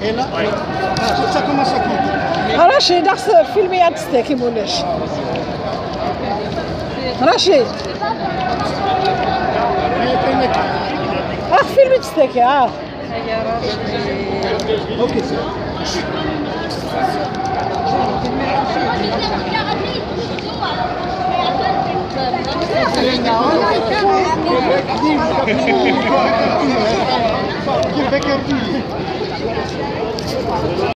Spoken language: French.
Et là, ah, ça commence à compter. Rachid ndax sa film yi artiste ki mu neex Rachid Mais fay nekk. ah film artiste ki ah Ok. Gir Becker Thank you.